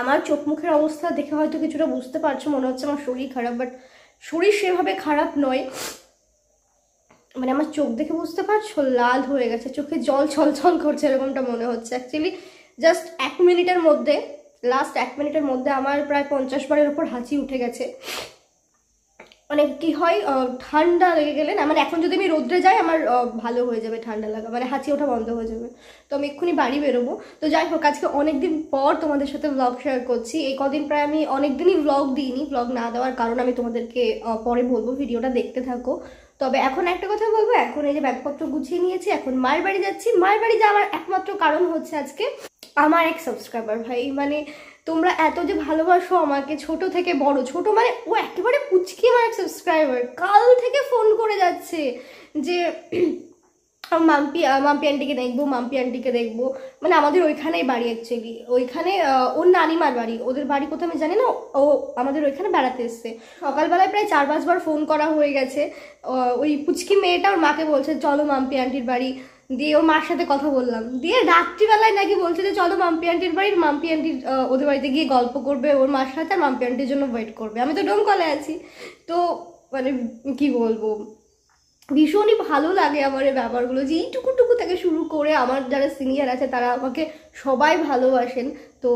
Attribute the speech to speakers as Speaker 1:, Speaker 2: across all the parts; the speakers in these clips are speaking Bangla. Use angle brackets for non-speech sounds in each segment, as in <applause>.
Speaker 1: আমার চোখ মুখের অবস্থা দেখে হয়তো কিছুটা বুঝতে পারছ, মনে হচ্ছে আমার শরীর খারাপ বাট শরীর সেভাবে খারাপ নয়। মানে আমার চোখ দেখে বুঝতে পারছ? লাল হয়ে গেছে, চোখে জল ছল ছল করছে এরকমটা মনে হচ্ছে। অ্যাকচুয়ালি জাস্ট এক মিনিটের মধ্যে লাস্ট এক মিনিটের মধ্যে আমার প্রায় পঞ্চাশ বারের উপর হাঁচি উঠে গেছে। মানে কি হয় ঠান্ডা লেগে গেলে না মানে এখন যদি আমি রোদ্রে যাই আমার ভালো হয়ে যাবে ঠান্ডা লাগা মানে হাঁচি ওঠা বন্ধ হয়ে যাবে। তো আমি এক্ষুনি বাড়ি বেরোবো। তো যাই হোক, আজকে অনেকদিন পর তোমাদের সাথে ব্লগ শেয়ার করছি। এই কদিন প্রায় আমি অনেকদিনই ব্লগ দিইনি ব্লগ না দেওয়ার কারণ আমি তোমাদেরকে পরে বলব, ভিডিওটা দেখতে থাকো। তবে এখন একটা কথা বলব, এখন এই যে ব্যাগপত্র গুছিয়ে নিয়েছি, এখন মায়ের বাড়ি যাচ্ছি। মায়ের বাড়ি যাওয়ার একমাত্র কারণ হচ্ছে আজকে আমার এক সাবস্ক্রাইবার ভাই মানে তোমরা এত যে ভালোবাসো আমাকে, ছোট থেকে বড়, ছোট মানে ও একেবারে পুচকি আমার এক সাবস্ক্রাইবার কাল থেকে ফোন করে যাচ্ছে যে মাম্পি মাম্পি আন্টিকে দেখব, মাম্পি আন্টিকে দেখব। মানে আমাদের ওইখানেই বাড়ি অ্যাকচুয়ালি ওইখানে ওর নানিমার বাড়ি, ওদের বাড়ি কোথাও আমি জানি না, ও আমাদের ওইখানে বেড়াতে এসছে। সকালবেলায় প্রায় চার পাঁচবার ফোন করা হয়ে গেছে ওই পুচকি মেয়েটা ওর মাকে বলছে, চলো মাম্পি আন্টির বাড়ি। দিয়ে ওর মার সাথে কথা বললাম। দিয়ে রাত্রিবেলায় নাকি বলছে যে, চলো মাম্পি আন্টির বাড়ির, মাম্পি আন্টির ওদের বাড়িতে গিয়ে গল্প করবে, ওর মার সাথে, আর মাম্পি আন্টির জন্য ওয়েট করবে। আমি তো ডোমকলে আছি। তো মানে কি বলব? ভীষণই ভালো লাগে আমার এই ব্যাপারগুলো যে, এইটুকুটুকু থেকে শুরু করে আমার যারা সিনিয়র আছে, তারা আমাকে সবাই ভালোবাসেন। তো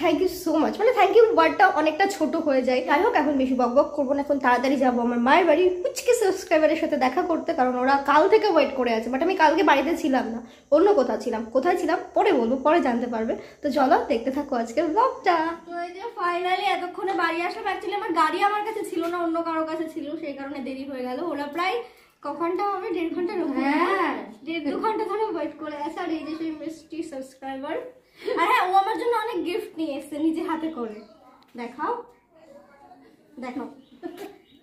Speaker 1: থ্যাংক ইউ সো মাচ মানে থ্যাংক ইউ ওয়ার্ডটা অনেকটা ছোট হয়ে যায়। যাই হোক এখন বেশি বক বক করব না এখন তাড়াতাড়ি যাব। আমার মায়ের বাড়ি কুচকে সাবস্ক্রাইবারের সাথে দেখা করতে কারণ ওরা কাল থেকে ওয়েট করে আছে। বাট আমি কালকে বাড়িতে ছিলাম না অন্য কোথাও ছিলাম। কোথায় ছিলাম? পরে বলব পরে জানতে পারবে। তো চলো দেখতে থাকো আজকের ব্লগটা
Speaker 2: ফাইনালি এতক্ষণে বাড়ি আসলাম অ্যাকচুয়ালি আমার গাড়ি আমার কাছে ছিল না অন্য কারোর কাছে ছিল সেই কারণে দেরি হয়ে গেল। ওরা প্রায় ক ঘণ্টা হবে দেড় ঘণ্টা হ্যাঁ। দেড় দু ঘণ্টা ধরে ওয়েট করে আছে। আর এই যে সেই মিষ্টি সাবস্ক্রাইবার আর হ্যাঁ ও আমার জন্য অনেক গিফট নিয়ে এসেছে নিজে হাতে করে। দেখাও। দেখাও।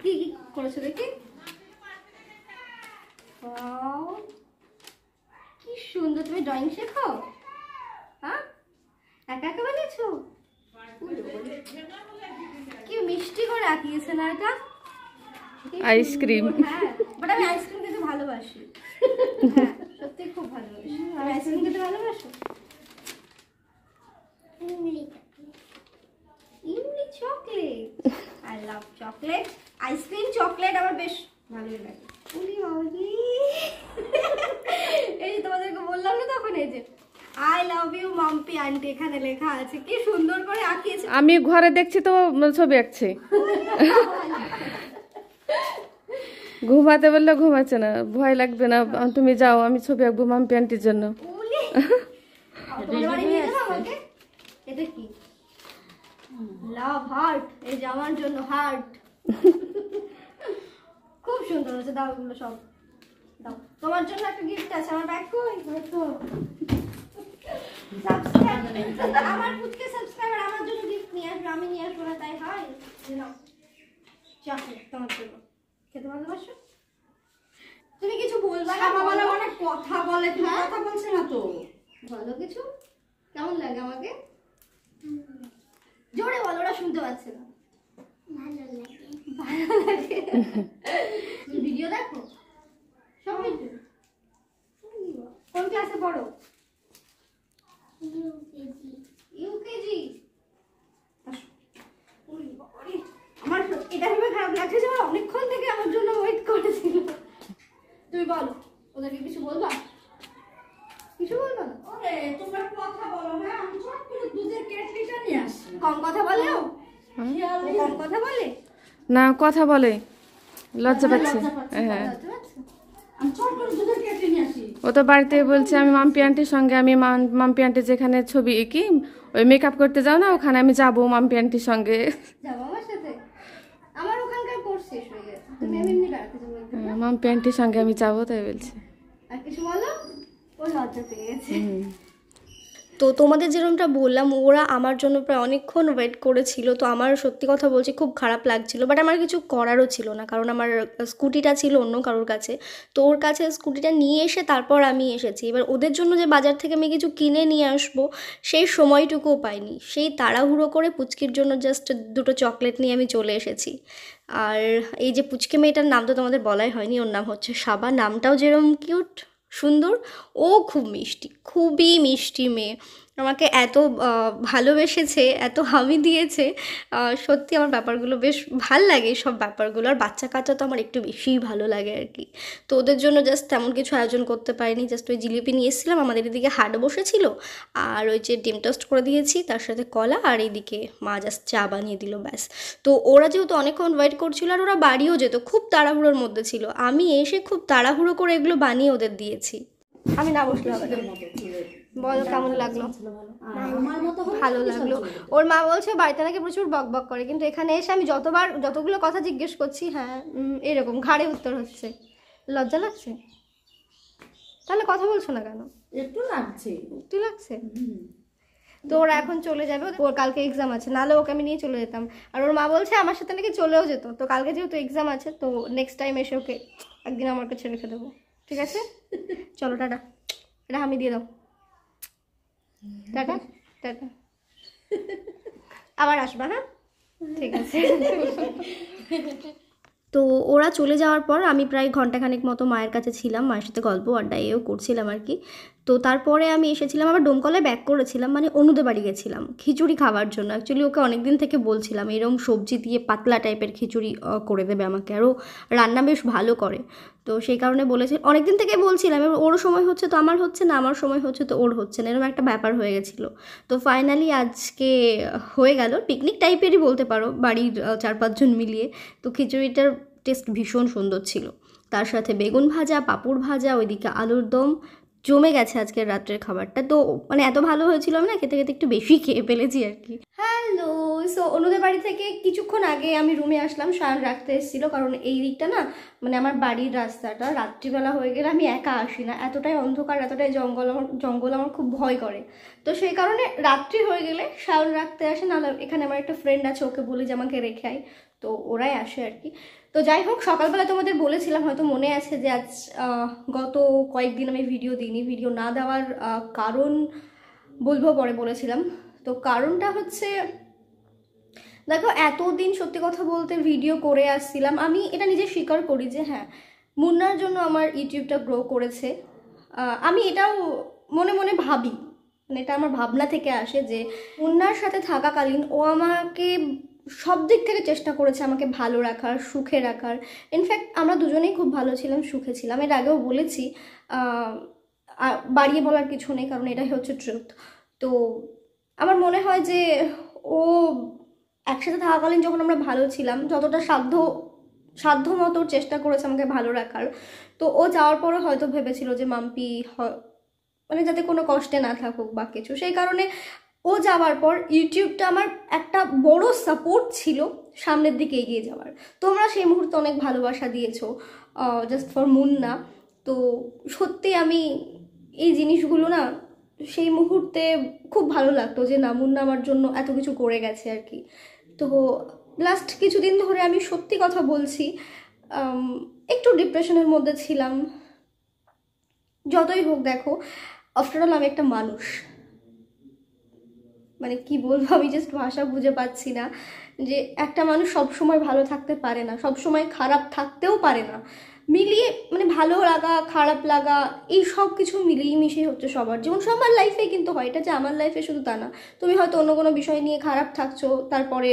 Speaker 2: কি কি করেছ দেখি! কি সুন্দর তুমি ড্রয়িং শেখো? হ্যাঁ? একা একা বানিয়েছো? কি মিষ্টি করে আঁকিয়েছে না এটা?
Speaker 3: আইসক্রিম।
Speaker 2: হ্যাঁ বাট আমি আইসক্রিম খেতে ভালোবাসি। হ্যাঁ সত্যি খুব ভালোবাসি। আমি আইসক্রিম খেতে ভালোবাসো? ইমলি chocolate I love chocolate ice cream chocolate আমার বেশ ভালোই লাগে। এই যে তোমাদেরকে বললাম না তখন এই যে I love you Mampi aunty এখানে লেখা আছে। কি সুন্দর করে আঁকিয়েছে।
Speaker 3: আমি ঘরে দেখছি তো ছবি আঁকছে। ঘুমাতে বললে ঘুমাচ্ছে না ভয় লাগবে না। তুমি যাও আমি ছবি আঁকবো মাম্পি আন্টির জন্য
Speaker 2: উলি তোমাদের বাড়ি নিয়ে যাব আমাকে এটা কি লাভ হার্ট এই যে আমার জন্য হার্ট খুব সুন্দর হয়েছে দাও এগুলো সব। দাও। তোমার জন্য একটা গিফট আছে আমার ব্যাগ কই? Subscribe- আমার পুচকে সাবস্ক্রাইবার আমার জন্য গিফট নিয়ে আসবে আমি নিয়ে আসব না তাই হয়? তোমার জন্য। খেতে ভালোবাসো? তুমি কিছু বলবা না?
Speaker 4: বলে অনেক কথা বলে
Speaker 2: হ্যাঁ?
Speaker 4: কথা বলছে না তো?
Speaker 2: ভালো কিছু? কেমন লাগে আমাকে? জোরে বলো ওরা শুনতে পাচ্ছে না। ভালো লাগে। ভিডিও দেখো? সব ভিডিও কোন ক্লাসে পড়ো? ইউকেজি আমার সত্যি এটা ভেবে খারাপ লাগছে যে ওরা অনেকক্ষণ থেকে আমার জন্য ওয়েট করেছিল তুমি বলো ওদেরকে কিছু বলবা কিছু বলবা না
Speaker 4: ওরে তোমরা কথা বলো হ্যাঁ আমি চট করে দুধের কেটলিটা নিয়ে আসি
Speaker 2: কম কথা বলেও
Speaker 4: খেয়াল
Speaker 2: ও কম কথা বলে
Speaker 3: না কথা বলে। লজ্জা পাচ্ছে। হ্যাঁ।
Speaker 4: নিয়ে আসি।
Speaker 3: ও তো বাড়িতে বলছে আমি মাম্পি আন্টির সঙ্গে আমি মাম- মাম্পি আন্টি যেখানে ছবি কি ওই মেকআপ করতে যাও না ওখানে আমি যাব মাম্পি আন্টির সঙ্গে।
Speaker 2: হয়ে।
Speaker 3: হ্যাঁ, মাম্পি আন্টির সঙ্গে আমি যাব তাই বলছে।
Speaker 2: আর কিছু বলো? ও লজ্জা পেয়ে গেছে।
Speaker 1: তো তোমাদের যেরকমটা বললাম, ওরা আমার জন্য প্রায় অনেকক্ষণ ওয়েট করেছিল। তো আমার সত্যি কথা বলছি, খুব খারাপ লাগছিল। বাট আমার কিছু করারও ছিল না, কারণ আমার স্কুটিটা ছিল অন্য কারোর কাছে। তো ওর কাছে স্কুটিটা নিয়ে এসে তারপর আমি এসেছি। এবার ওদের জন্য যে বাজার থেকে আমি কিছু কিনে নিয়ে আসব, সেই সময়টুকুও পাইনি। সেই তাড়াহুড়ো করে পুচকির জন্য জাস্ট দুটো চকলেট নিয়ে আমি চলে এসেছি। আর এই যে পুচকে মেয়েটার নাম তো তোমাদের বলাই হয়নি, ওর নাম হচ্ছে সাবা। নামটাও যেরকম কিউট সুন্দর ও খুব মিষ্টি খুবই মিষ্টি মেয়ে। আমাকে এত ভালোবেসেছে, এত হামি দিয়েছে। সত্যি আমার ব্যাপারগুলো বেশ ভালো লাগে সব ব্যাপারগুলো। আর বাচ্চা কাচ্চা তো আমার একটু বেশিই ভালো লাগে আর কি। তো ওদের জন্য জাস্ট তেমন কিছু আয়োজন করতে পারিনি। জাস্ট ওই জিলিপি নিয়ে এসেছিলাম, আমাদের এদিকে হাট বসেছিল। আর ওই যে ডিম টোস্ট করে দিয়েছি, তার সাথে কলা আর এইদিকে মা জাস্ট চা বানিয়ে দিল, ব্যাস। তো ওরা যেহেতু অনেকক্ষণ ওয়েট করছিল আর ওরা বাড়িও যেত, খুব তাড়াহুড়োর মধ্যে ছিল। আমি এসে খুব তাড়াহুড়ো করে এগুলো বানিয়ে ওদের দিয়েছি। আমি না বসলে বলো কেমন লাগল? ভালো লাগল। ওর মা বলছে বাড়িতে নাকি প্রচুর বক বক করে। কিন্তু এখানে এসে আমি যতবার যতগুলো কথা জিজ্ঞেস করছি হ্যাঁ এরকম ঘাড়ে উত্তর হচ্ছে। লজ্জা লাগছে? তাহলে কথা বলছো না কেন?
Speaker 4: একটু লাগছে।
Speaker 1: তুই লাগছে? তো ওরা এখন চলে যাবে। ওর কালকে এক্সাম আছে। নাহলে ওকে আমি নিয়ে চলে যেতাম। আর ওর মা বলছে আমার সাথে নাকি চলেও যেত। তো কালকে যেহেতু এক্সাম আছে তো নেক্সট টাইম এসে ওকে একদিন আমার কাছে রেখে দেবো। ঠিক আছে? <laughs> চলো টাটা। এটা আমি দিয়ে দাও। টাটা টাটা <laughs> আবার আসবা হ্যাঁ? ঠিক আছে। <laughs> তো ওরা চলে যাওয়ার পর আমি প্রায় ঘন্টাখানেক মতো মায়ের কাছে ছিলাম মায়ের সাথে গল্প আড্ডা এও করছিলাম আর কি। তো তারপরে আমি এসেছিলাম, আবার ডোমকলে ব্যাক করেছিলাম মানে অনুদের বাড়ি গেছিলাম খিচুড়ি খাওয়ার জন্য। অ্যাকচুয়ালি ওকে অনেক দিন থেকে বলছিলাম এরকম সবজি দিয়ে পাতলা টাইপের খিচুড়ি করে দেবে আমাকে। আরও রান্না বেশ ভালো করে। তো সেই কারণে বলেছে অনেক দিন থেকে বলছিলাম, এবার ওর সময় হচ্ছে তো আমার হচ্ছে না, আমার সময় হচ্ছে তো ওর হচ্ছে না এরকম একটা ব্যাপার হয়ে গেছিল। তো ফাইনালি আজকে হয়ে গেল পিকনিক টাইপেরই বলতে পারো, বাড়ির চার পাঁচজন মিলিয়ে। তো খিচুড়িটার টেস্ট ভীষণ সুন্দর ছিল। তার সাথে বেগুন ভাজা, পাঁপড় ভাজা, ওইদিকে আলুর দম জমে গেছে আজকের রাত্রের খাবারটা। তো মানে এত ভালো হয়েছিল না খেতে খেতে একটু বেশি খেয়ে ফেলেছি আর কি। হ্যালো সো অনুদের বাড়ি থেকে কিছুক্ষণ আগে আমি রুমে আসলাম সায়ন রাখতে এসেছিল, কারণ এই দিকটা না মানে আমার বাড়ির রাস্তাটা, রাত্রিবেলা হয়ে গেলে আমি একা আসি না। এতটাই অন্ধকার, এতটাই জঙ্গল আমার জঙ্গল আমার খুব ভয় করে। তো সেই কারণে রাত্রি হয়ে গেলে সায়ন রাখতে আসে, নাহলে এখানে আমার একটা ফ্রেন্ড আছে, ওকে বলি যে আমাকে রেখে আয়। তো ওরাই আসে আর কি। তো যাই হোক সকালবেলা তোমাদের বলেছিলাম, হয়তো মনে আছে যে আজ গত কয়েকদিন আমি ভিডিও দিইনি। ভিডিও না দেওয়ার কারণ বলব, পরে বলেছিলাম। তো কারণটা হচ্ছে, দেখো, এতদিন সত্যি কথা বলতে ভিডিও করে আসছিলাম। আমি এটা নিজে স্বীকার করি যে হ্যাঁ মুন্নার জন্য আমার ইউটিউবটা গ্রো করেছে। আমি এটাও মনে মনে ভাবি। মানে এটা আমার ভাবনা থেকে আসে যে, মুন্নার সাথে থাকাকালীন ও আমাকে সব দিক থেকে চেষ্টা করেছে আমাকে ভালো রাখার, সুখে রাখার। ইনফ্যাক্ট আমরা দুজনেই খুব ভালো ছিলাম, সুখে ছিলাম। এর আগেও বলেছি বাড়িয়ে বলার কিছু নেই, কারণ এটাই হচ্ছে ট্রুথ তো আমার মনে হয় যে ও একসাথে থাকাকালীন যখন আমরা ভালো ছিলাম, যতটা সাধ্য সাধ্য মতো চেষ্টা করেছে আমাকে ভালো রাখার, তো ও যাওয়ার পরে হয়তো ভেবেছিল যে মাম্পি মানে যাতে কোনো কষ্টে না থাকুক বা কিছু। সেই কারণে ও যাওয়ার পর ইউটিউবটা আমার একটা বড় সাপোর্ট ছিল সামনের দিকে এগিয়ে যাওয়ার। তোমরা সেই মুহূর্তে অনেক ভালোবাসা দিয়েছ জাস্ট ফর মুন্না তো সত্যি আমি এই জিনিসগুলো না, সেই মুহূর্তে খুব ভালো লাগতো যে না, মুন্না আমার জন্য এত কিছু করে গেছে আর কি। তো লাস্ট কিছুদিন ধরে আমি সত্যি কথা বলছি একটু ডিপ্রেশনের মধ্যে ছিলাম। যতই হোক দেখো আফটার অল আমি একটা মানুষ। মানে কি বলব, আমি জাস্ট ভাষা বুঝে পাচ্ছি না। যে একটা মানুষ সব সময় ভালো থাকতে পারে না সব সময় খারাপ থাকতেও পারে না। মিলিয়ে মানে ভালো লাগা, খারাপ লাগা, এই সব কিছু মিলিয়ে মিশিয়ে হচ্ছে সবার যেমন সবার লাইফে কিন্তু হয়, এটা যে আমার লাইফে শুধু তা না। তুমি হয়তো অন্য কোনো বিষয় নিয়ে খারাপ থাকছো, তারপরে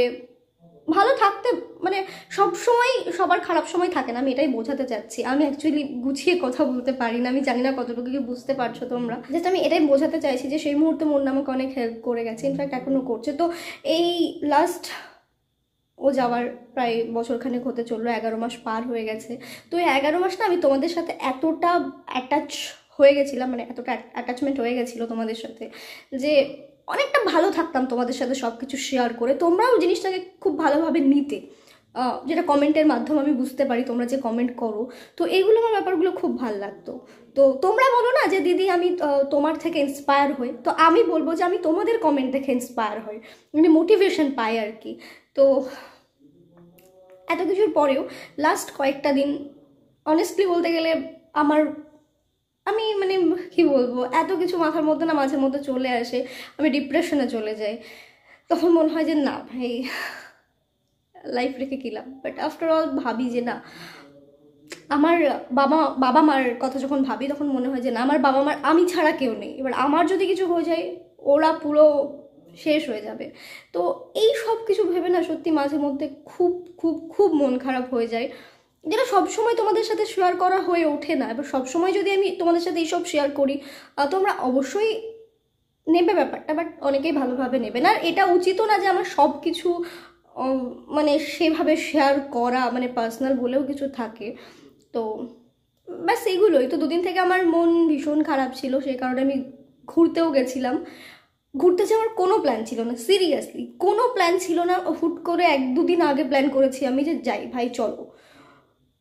Speaker 1: ভালো থাকতে মানে সব সময়, সবার খারাপ সময় থাকে না, আমি এটাই বোঝাতে চাচ্ছি। আমি অ্যাকচুয়ালি গুছিয়ে কথা বলতে পারি না, আমি জানি না কতটুকু কি বুঝতে পারছ তোমরা। জাস্ট আমি এটাই বোঝাতে চাইছি যে সেই মুহূর্তে মন আমাকে অনেক হেল্প করে গেছে ইনফ্যাক্ট এখনও করছে। তো এই লাস্ট ও যাওয়ার প্রায় বছরখানেক হতে চলল, এগারো মাস পার হয়ে গেছে। তো এই এগারো মাস না আমি তোমাদের সাথে এতটা অ্যাটাচ হয়ে গেছিলাম মানে এতটা অ্যাটাচমেন্ট হয়ে গেছিল তোমাদের সাথে, যে অনেকটা ভালো থাকতাম তোমাদের সাথে সব কিছু শেয়ার করে। তোমরাও জিনিসটাকে খুব ভালোভাবে নিতে। যেটা কমেন্টের মাধ্যমে আমি বুঝতে পারি, তোমরা যে কমেন্ট করো। তো এইগুলো আমার ব্যাপারগুলো খুব ভালো লাগতো। তো তোমরা বলো না যে, দিদি, আমি তোমার থেকে ইন্সপায়ার হই। তো আমি বলব যে, আমি তোমাদের কমেন্ট দেখে ইন্সপায়ার হই। মানে মোটিভেশন পাই আর কি। তো এত কিছুর পরেও লাস্ট কয়েকটা দিন অনেস্টলি বলতে গেলে আমার আমি মানে কি বলব, এত কিছু মাথার মধ্যে না মাঝে মধ্যে চলে আসে, আমি ডিপ্রেশনে চলে যাই। তখন মনে হয় যে না ভাই লাইফ রেখে কিলাম বাট আফটার অল ভাবি যে না, আমার বাবা বাবা মার কথা যখন ভাবি তখন মনে হয় যে না, আমার বাবা মার আমি ছাড়া কেউ নেই। এবার আমার যদি কিছু হয়ে যায়, ওরা পুরো শেষ হয়ে যাবে। তো এই সব কিছু ভেবে না সত্যি মাঝে মধ্যে খুব খুব খুব মন খারাপ হয়ে যায়। যেটা সবসময় তোমাদের সাথে শেয়ার করা হয়ে ওঠে না। এবার সবসময় যদি আমি তোমাদের সাথে এইসব শেয়ার করি তোমরা অবশ্যই নেবে ব্যাপারটা বাট অনেকেই ভালোভাবে নেবে না। আর এটা উচিতও না যে আমার সব কিছু মানে সেভাবে শেয়ার করা মানে পার্সোনাল বলেও কিছু থাকে। তো, ব্যাস এগুলোই। তো দুদিন থেকে আমার মন ভীষণ খারাপ ছিল সেই কারণে আমি ঘুরতেও গেছিলাম। ঘুরতে যাওয়ার কোনো প্ল্যান ছিল না সিরিয়াসলি কোনো প্ল্যান ছিল না, হুট করে এক দুদিন আগে প্ল্যান করেছি আমি যে, যাই ভাই, চলো।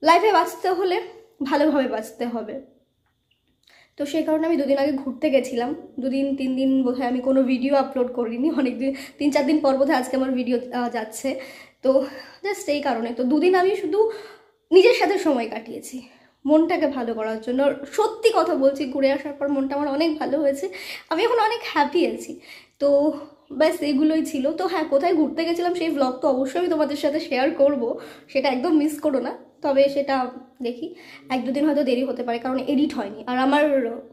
Speaker 1: লাইফে বাঁচতে হলে ভালোভাবে বাঁচতে হবে। তো সেই কারণে আমি দুদিন আগে ঘুরতে গেছিলাম। দুদিন, তিন দিন বোধহয় আমি কোনো ভিডিও আপলোড করিনি। অনেক দিন তিন চার দিন পর বোধহয় আজকে আমার ভিডিও যাচ্ছে। তো জাস্ট এই কারণে। তো দুদিন আমি শুধু নিজের সাথে সময় কাটিয়েছি। মনটাকে ভালো করার জন্য। সত্যি কথা বলছি, ঘুরে আসার পর মনটা আমার অনেক ভালো হয়েছে। আমি এখন অনেক হ্যাপি আছি। তো ব্যাস, এগুলোই ছিল। তো হ্যাঁ কোথায় ঘুরতে গেছিলাম সেই ব্লগ তো অবশ্যই আমি তোমাদের সাথে শেয়ার করব। সেটা একদম মিস করো না। তবে সেটা দেখি। এক দুদিন হয়তো দেরি হতে পারে, কারণ এডিট হয়নি। আর আমার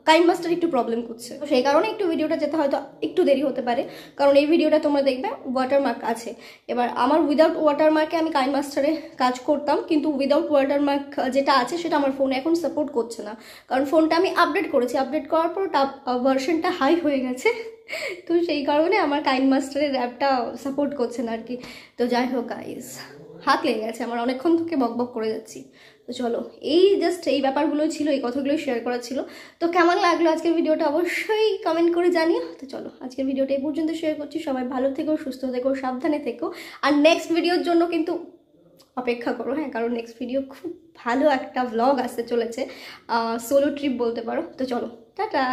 Speaker 1: কাইন মাস্টার একটু প্রবলেম করছে। তো সেই কারণে একটু ভিডিওটা যেতে হয়তো একটু দেরি হতে পারে। কারণ এই ভিডিওটা তোমরা দেখবে ওয়াটারমার্ক আছে। এবার আমার উইদাউট ওয়াটারমার্কে আমি কাইন মাস্টারে কাজ করতাম, কিন্তু উইদাউট ওয়াটারমার্ক যেটা আছে সেটা আমার ফোনে এখন সাপোর্ট করছে না। কারণ ফোনটা আমি আপডেট করেছি। আপডেট করার পর ভার্সনটা হাই হয়ে গেছে। তো সেই কারণে আমার কাইন মাস্টারের অ্যাপটা সাপোর্ট করছে না আর কি। তো যাই হোক গাইজ হাত লেগে গেছে, আমার অনেকক্ষণ থেকে বক বক করে যাচ্ছি। তো চলো, এই জাস্ট এই ব্যাপারগুলো ছিল, এই কথাগুলোই শেয়ার করা ছিল। তো কেমন লাগল আজকের ভিডিওটা অবশ্যই কমেন্ট করে জানিও। তো চলো, আজকের ভিডিওটা এই পর্যন্ত শেয়ার করছি। সবাই ভালো থেকো, সুস্থ থেকো, সাবধানে থেকো। আর নেক্সট ভিডিওর জন্য কিন্তু অপেক্ষা করো হ্যাঁ কারণ নেক্সট ভিডিও খুব ভালো একটা ভ্লগ আসতে চলেছে। সোলো ট্রিপ বলতে পারো। তো চলো, টাটা!